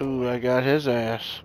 Ooh, I got his ass.